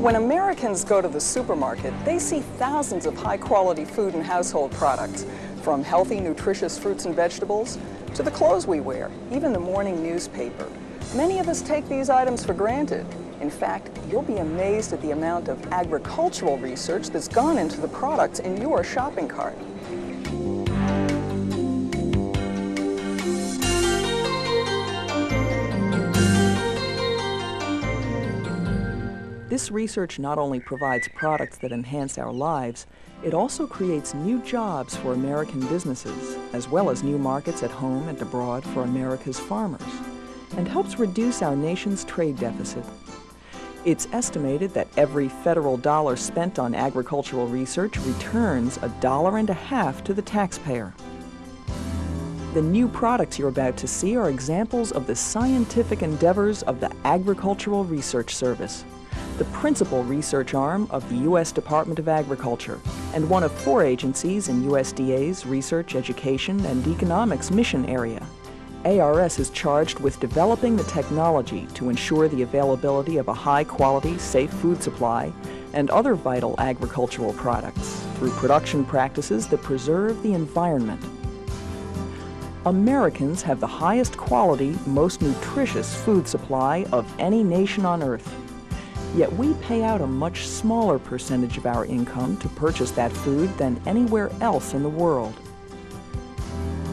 When Americans go to the supermarket, they see thousands of high-quality food and household products, from healthy, nutritious fruits and vegetables to the clothes we wear, even the morning newspaper. Many of us take these items for granted. In fact, you'll be amazed at the amount of agricultural research that's gone into the products in your shopping cart. This research not only provides products that enhance our lives, it also creates new jobs for American businesses, as well as new markets at home and abroad for America's farmers, and helps reduce our nation's trade deficit. It's estimated that every federal dollar spent on agricultural research returns a dollar and a half to the taxpayer. The new products you're about to see are examples of the scientific endeavors of the Agricultural Research Service the principal research arm of the U.S. Department of Agriculture and one of four agencies in USDA's Research, Education, and Economics mission area. ARS is charged with developing the technology to ensure the availability of a high-quality, safe food supply and other vital agricultural products through production practices that preserve the environment. Americans have the highest quality, most nutritious food supply of any nation on earth. Yet we pay out a much smaller percentage of our income to purchase that food than anywhere else in the world.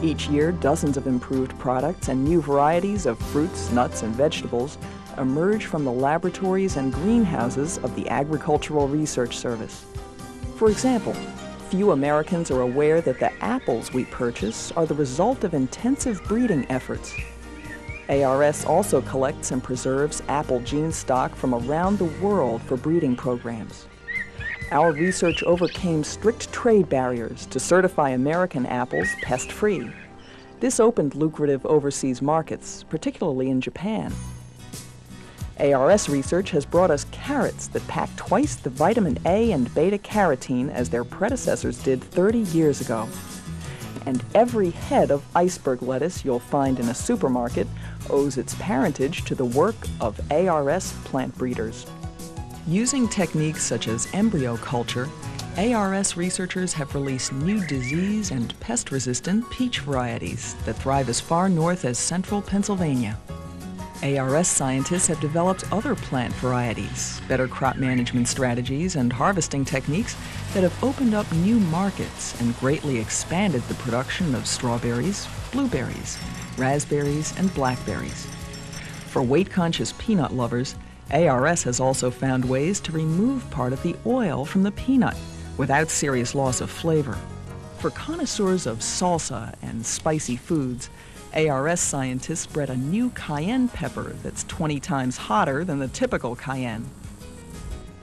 Each year, dozens of improved products and new varieties of fruits, nuts, and vegetables emerge from the laboratories and greenhouses of the Agricultural Research Service. For example, few Americans are aware that the apples we purchase are the result of intensive breeding efforts ARS also collects and preserves apple gene stock from around the world for breeding programs. Our research overcame strict trade barriers to certify American apples pest-free. This opened lucrative overseas markets, particularly in Japan. ARS research has brought us carrots that pack twice the vitamin A and beta-carotene as their predecessors did 30 years ago. And every head of iceberg lettuce you'll find in a supermarket owes its parentage to the work of ARS plant breeders. Using techniques such as embryo culture, ARS researchers have released new disease and pest-resistant peach varieties that thrive as far north as central Pennsylvania. ARS scientists have developed other plant varieties, better crop management strategies, and harvesting techniques that have opened up new markets and greatly expanded the production of strawberries, blueberries, raspberries, and blackberries. For weight-conscious peanut lovers, ARS has also found ways to remove part of the oil from the peanut without serious loss of flavor. For connoisseurs of salsa and spicy foods, ARS scientists bred a new cayenne pepper that's 20 times hotter than the typical cayenne.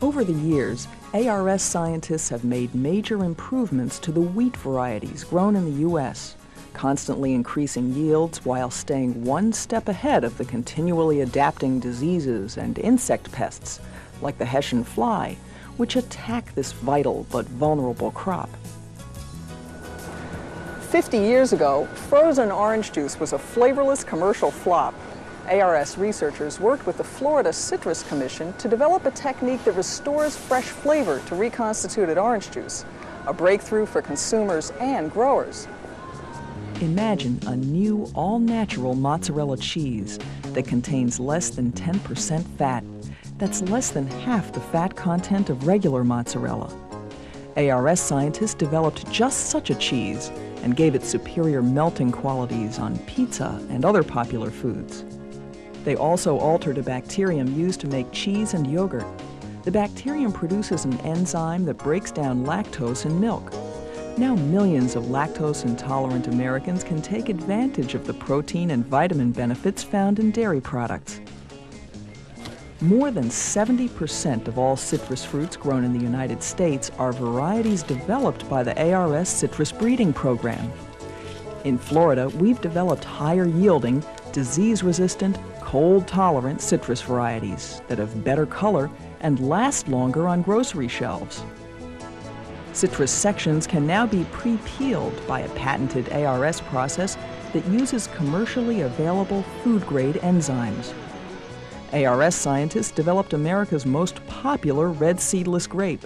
Over the years, ARS scientists have made major improvements to the wheat varieties grown in the U.S constantly increasing yields while staying one step ahead of the continually adapting diseases and insect pests, like the Hessian fly, which attack this vital but vulnerable crop. 50 years ago, frozen orange juice was a flavorless commercial flop. ARS researchers worked with the Florida Citrus Commission to develop a technique that restores fresh flavor to reconstituted orange juice, a breakthrough for consumers and growers. Imagine a new, all-natural mozzarella cheese that contains less than 10% fat. That's less than half the fat content of regular mozzarella. ARS scientists developed just such a cheese and gave it superior melting qualities on pizza and other popular foods. They also altered a bacterium used to make cheese and yogurt. The bacterium produces an enzyme that breaks down lactose in milk, now millions of lactose-intolerant Americans can take advantage of the protein and vitamin benefits found in dairy products. More than 70% of all citrus fruits grown in the United States are varieties developed by the ARS Citrus Breeding Program. In Florida, we've developed higher-yielding, disease-resistant, cold-tolerant citrus varieties that have better color and last longer on grocery shelves. Citrus sections can now be pre-peeled by a patented ARS process that uses commercially available food-grade enzymes. ARS scientists developed America's most popular red seedless grape,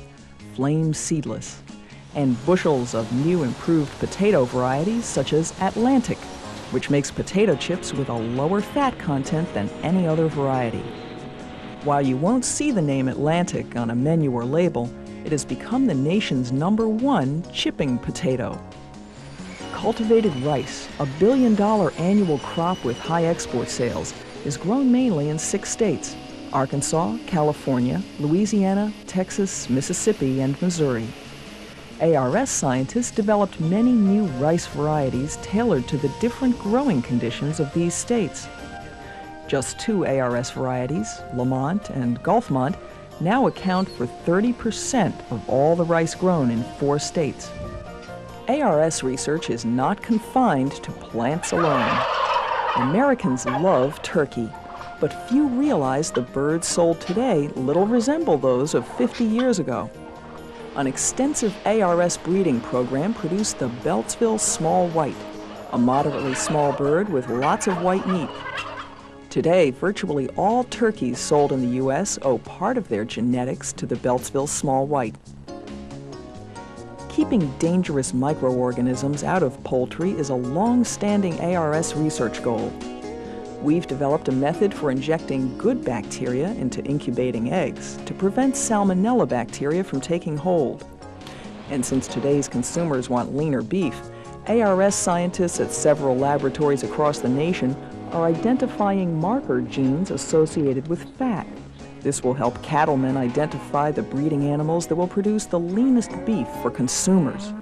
Flame Seedless, and bushels of new improved potato varieties such as Atlantic, which makes potato chips with a lower fat content than any other variety. While you won't see the name Atlantic on a menu or label, it has become the nation's number one chipping potato. Cultivated rice, a billion dollar annual crop with high export sales, is grown mainly in six states Arkansas, California, Louisiana, Texas, Mississippi, and Missouri. ARS scientists developed many new rice varieties tailored to the different growing conditions of these states. Just two ARS varieties, Lemont and Gulfmont, now account for 30% of all the rice grown in four states. ARS research is not confined to plants alone. Americans love turkey, but few realize the birds sold today little resemble those of 50 years ago an extensive ARS breeding program produced the Beltsville Small White, a moderately small bird with lots of white meat. Today, virtually all turkeys sold in the U.S. owe part of their genetics to the Beltsville Small White. Keeping dangerous microorganisms out of poultry is a long-standing ARS research goal. We've developed a method for injecting good bacteria into incubating eggs to prevent salmonella bacteria from taking hold. And since today's consumers want leaner beef, ARS scientists at several laboratories across the nation are identifying marker genes associated with fat. This will help cattlemen identify the breeding animals that will produce the leanest beef for consumers.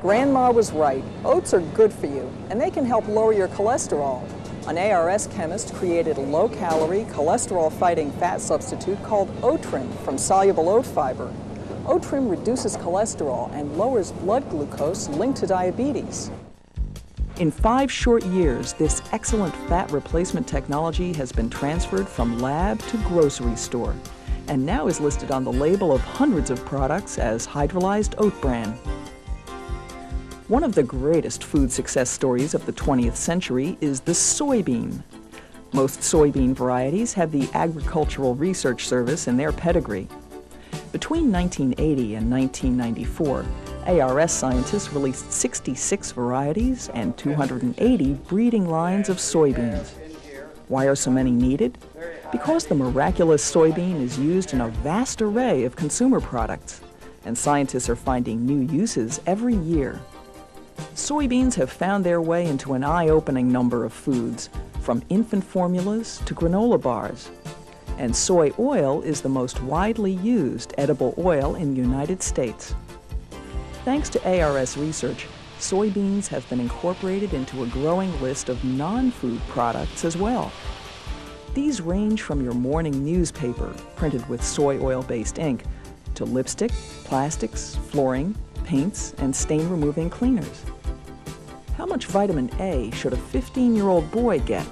Grandma was right. Oats are good for you, and they can help lower your cholesterol. An ARS chemist created a low-calorie, cholesterol-fighting fat substitute called Oatrim from soluble oat fiber. Oatrim reduces cholesterol and lowers blood glucose linked to diabetes. In five short years, this excellent fat replacement technology has been transferred from lab to grocery store and now is listed on the label of hundreds of products as hydrolyzed oat bran. One of the greatest food success stories of the 20th century is the soybean. Most soybean varieties have the Agricultural Research Service in their pedigree. Between 1980 and 1994, ARS scientists released 66 varieties and 280 breeding lines of soybeans. Why are so many needed? Because the miraculous soybean is used in a vast array of consumer products, and scientists are finding new uses every year. Soybeans have found their way into an eye-opening number of foods, from infant formulas to granola bars. And soy oil is the most widely used edible oil in the United States. Thanks to ARS research, soybeans have been incorporated into a growing list of non-food products as well. These range from your morning newspaper, printed with soy oil-based ink, to lipstick, plastics, flooring, paints, and stain-removing cleaners. How much vitamin A should a 15-year-old boy get?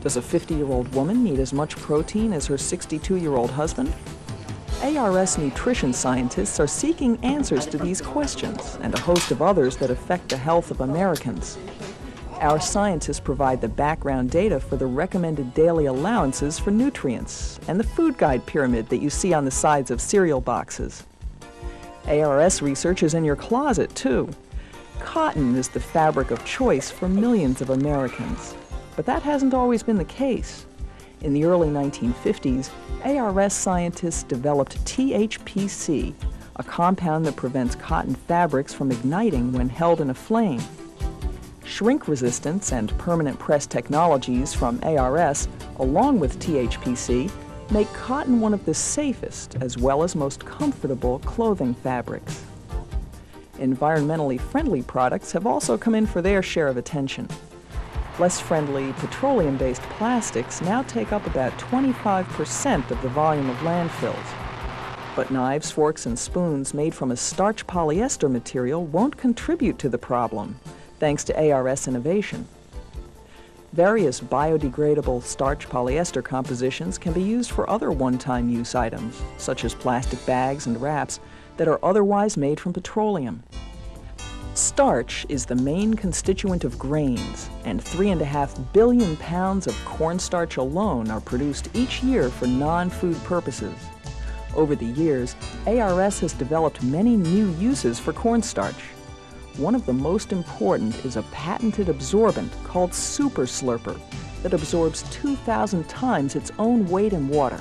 Does a 50-year-old woman need as much protein as her 62-year-old husband? ARS nutrition scientists are seeking answers to these questions and a host of others that affect the health of Americans. Our scientists provide the background data for the recommended daily allowances for nutrients and the food guide pyramid that you see on the sides of cereal boxes. ARS research is in your closet, too. Cotton is the fabric of choice for millions of Americans. But that hasn't always been the case. In the early 1950s, ARS scientists developed THPC, a compound that prevents cotton fabrics from igniting when held in a flame. Shrink resistance and permanent press technologies from ARS, along with THPC, make cotton one of the safest as well as most comfortable clothing fabrics. Environmentally friendly products have also come in for their share of attention. Less friendly petroleum-based plastics now take up about 25% of the volume of landfills. But knives, forks, and spoons made from a starch polyester material won't contribute to the problem, thanks to ARS innovation. Various biodegradable starch polyester compositions can be used for other one-time use items, such as plastic bags and wraps, that are otherwise made from petroleum. Starch is the main constituent of grains, and three and a half billion pounds of cornstarch alone are produced each year for non-food purposes. Over the years, ARS has developed many new uses for cornstarch. One of the most important is a patented absorbent called Super Slurper that absorbs 2,000 times its own weight in water.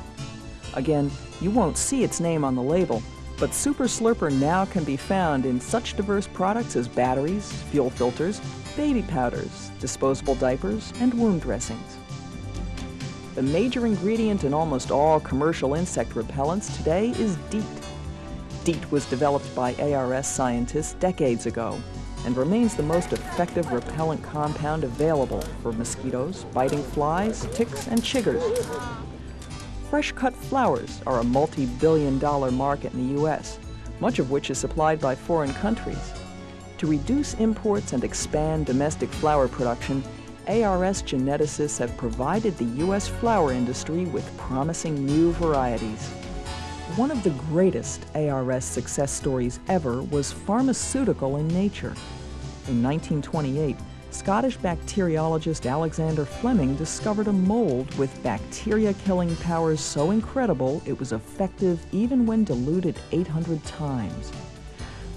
Again, you won't see its name on the label, but Super Slurper now can be found in such diverse products as batteries, fuel filters, baby powders, disposable diapers, and wound dressings. The major ingredient in almost all commercial insect repellents today is DEET. DEET was developed by ARS scientists decades ago and remains the most effective repellent compound available for mosquitoes, biting flies, ticks, and chiggers. Fresh-cut flowers are a multi-billion dollar market in the U.S., much of which is supplied by foreign countries. To reduce imports and expand domestic flower production, ARS geneticists have provided the U.S. flower industry with promising new varieties. One of the greatest ARS success stories ever was pharmaceutical in nature. In 1928, Scottish bacteriologist Alexander Fleming discovered a mold with bacteria-killing powers so incredible it was effective even when diluted 800 times.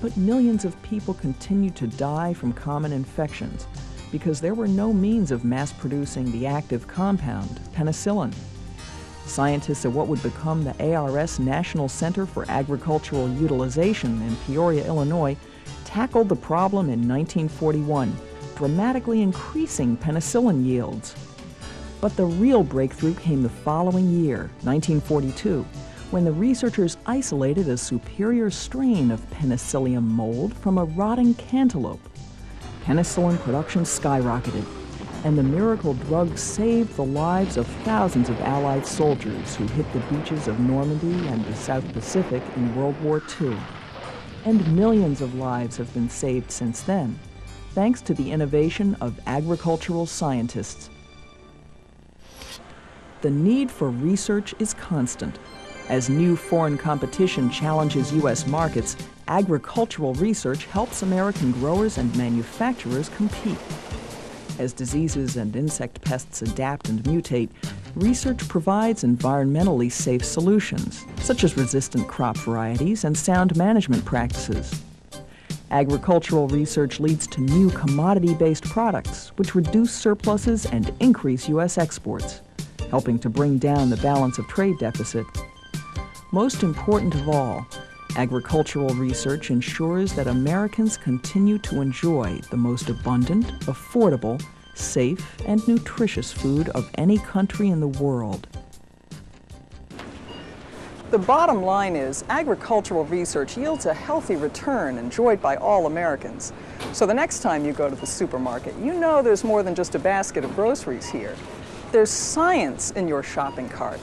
But millions of people continued to die from common infections because there were no means of mass-producing the active compound, penicillin. Scientists at what would become the ARS National Center for Agricultural Utilization in Peoria, Illinois, tackled the problem in 1941 dramatically increasing penicillin yields. But the real breakthrough came the following year, 1942, when the researchers isolated a superior strain of penicillium mold from a rotting cantaloupe. Penicillin production skyrocketed, and the miracle drug saved the lives of thousands of Allied soldiers who hit the beaches of Normandy and the South Pacific in World War II. And millions of lives have been saved since then thanks to the innovation of agricultural scientists. The need for research is constant. As new foreign competition challenges U.S. markets, agricultural research helps American growers and manufacturers compete. As diseases and insect pests adapt and mutate, research provides environmentally safe solutions, such as resistant crop varieties and sound management practices. Agricultural research leads to new commodity-based products, which reduce surpluses and increase U.S. exports, helping to bring down the balance of trade deficit. Most important of all, agricultural research ensures that Americans continue to enjoy the most abundant, affordable, safe, and nutritious food of any country in the world. The bottom line is agricultural research yields a healthy return enjoyed by all Americans. So the next time you go to the supermarket, you know there's more than just a basket of groceries here. There's science in your shopping cart,